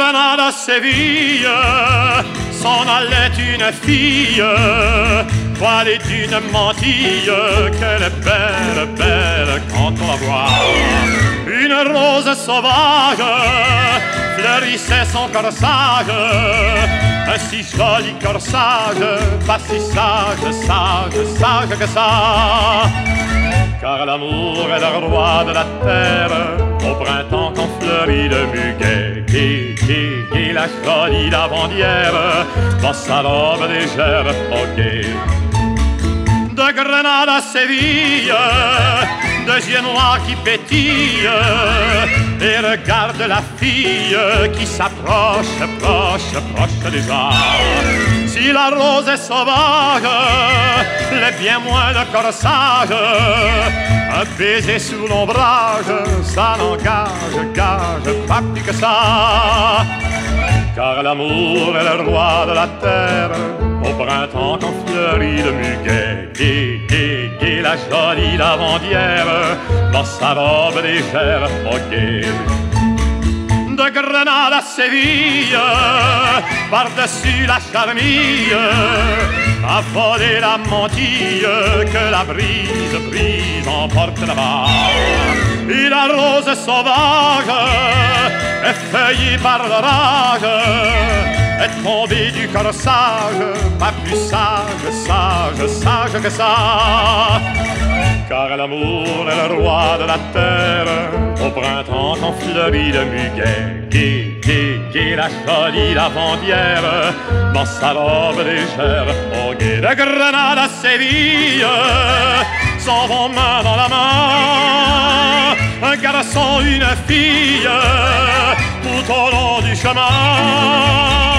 à Séville s'en allait une fille, voilée d'une mantille, qu'elle est belle, belle quand on la voit. Une rose sauvage fleurissait son corsage, un si joli corsage, pas si sage, sage, sage que ça. Car l'amour est le roi de la terre, la jolie lavandière, dans sa robe légère, ok. De Grenade à Séville, de yeux noirs qui pétillent, et regarde la fille qui s'approche, proche, proche déjà. Si la rose est sauvage, l'est bien moins le corsage. Un baiser sous l'ombrage, ça n'engage, gage pas plus que ça. Car l'amour est le roi de la terre, au printemps quand fleurit le muguet. Gai, gai, gai, la jolie lavandière, dans sa robe légère, ok de Grenade à Séville, par-dessus la charmille, a volé la mantille que la brise, brise, emporte là-bas. Et la rose sauvage, effeuillée par l'orage, est tombée du corsage, pas plus sage, sage, sage que ça. Car l'amour est le roi de la terre, au printemps quand fleurit le muguet, gai, gai, gai, la jolie lavandière, dans sa robe légère, au guet de Grenade à Séville, garçon, une fille, tout au long du chemin.